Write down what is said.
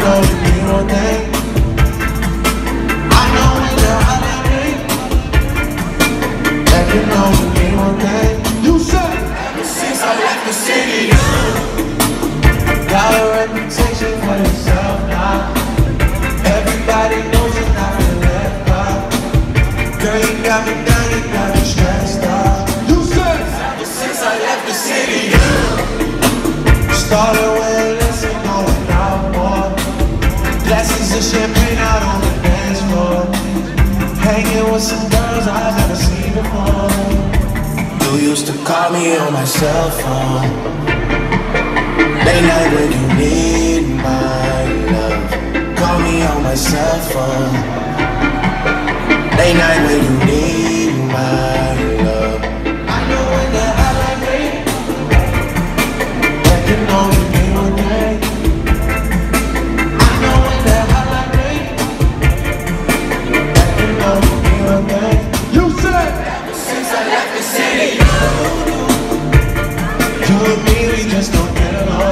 know you I know you're you know you not think You said since I left the city Got a reputation for yourself now Everybody knows you're not the left Girl, you got me down, you got me stressed out Hanging with some girls I've never seen before. You used to call me on my cell phone. Late night when you need my love. Call me on my cell phone. You and me, we just don't get along.